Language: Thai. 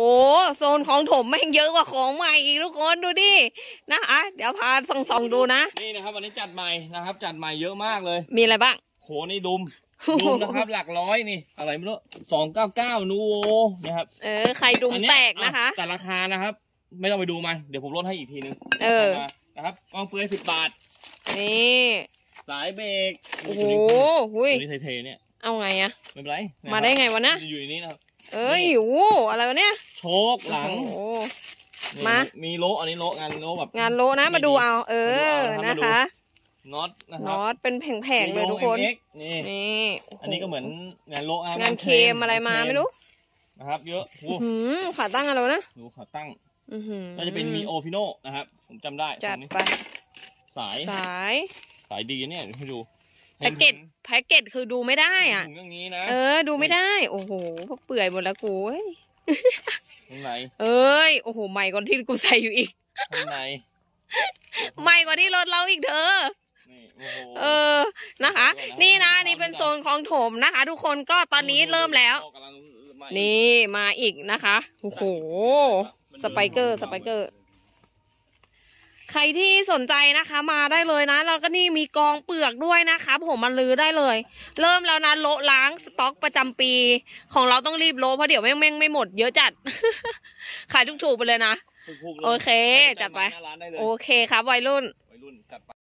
โอ้โซนของถมแม่งเยอะกว่าของใหม่อีกทุกคนดูดินะคะ เดี๋ยวพาส่องส่องๆดูนะ นี่นะครับวันนี้จัดใหม่นะครับ จัดใหม่เยอะมากเลย มีอะไรบ้างโหนี่ดุมดุมนะครับหลักร้อยนี่อะไรไม่รู้สองเก้าเก้านูโวนะครับ เออใครดุมอันเนี้ยแตกนะคะอ่แต่ราคานะครับ ไม่ต้องไปดูมันเดี๋ยวผมลดให้อีกทีนึง เออนะครับกองเปลือยสิบบาท นี่สายเบรกโอ้โหตัวหุยนี้เทๆเนี่ยเอาไงอะไม่เป็นไรนะครับมาได้ไงวะนะอยู่ในนี้นะครับ เอ้ยนี่โอ้อะไรวะเนี่ยโชคหลังโอ้โหนี่มามีโละอันนี้โละงานโละแบบงานโลนะมาดูเอา เออมาดูเอานะนะคะน็อตนะครัน็อตเป็นแผงๆเลยทุกคนมีโ MX นี่นี่โโอันนี้ก็เหมือนงานโละะงานเคมอะไรมาไม่รู้นะครับเยอะโอ้หืมขาตั้งอะไรวะนะดูขาตั้งอื้อหือก็จะเป็นมีโอฟิโนนะครับ ผมจำได้จัดตรงนี้ไปสายสาย สายดีเนี่ยเดี๋ยวให้ดู แพ็กเกจแพ็กเกจคือดูไม่ได้อะถุงอย่างนี้นะเออ ดูไม่ได้ โอ้โหพวกเปื่อยหมดแล้วกูเอ้ยข้างในเอ้ยโอ้โหใหม่กว่าที่กูใส่อยู่อีกข้างในใหม่กว่าที่รถเราอีกเธอนี่โอ้โหเออนะคะ นี่นะนี่เป็นโซนของโถมนะคะ ทุกคนก็ตอนนี้เริ่มแล้วกำลังใหม่นี่มาอีกนะคะโอ้โหสไปเกอร์สไปเกอร์ ใครที่สนใจนะคะมาได้เลยนะ แล้วก็นี่มีกองเปลือกด้วยนะคะผมมาลือได้เลย เริ่มแล้วนะโละล้างสต็อกประจำปี ของเราต้องรีบโละเพราะเดี๋ยวแม่งแม่งไม่หมดเยอะจัด ขายถูกๆไปเลยนะถูกๆลยโอเคจัดไปหน้าร้านได้เลยโอเคครับวัยรุ่นวัยรุ่นจัดไป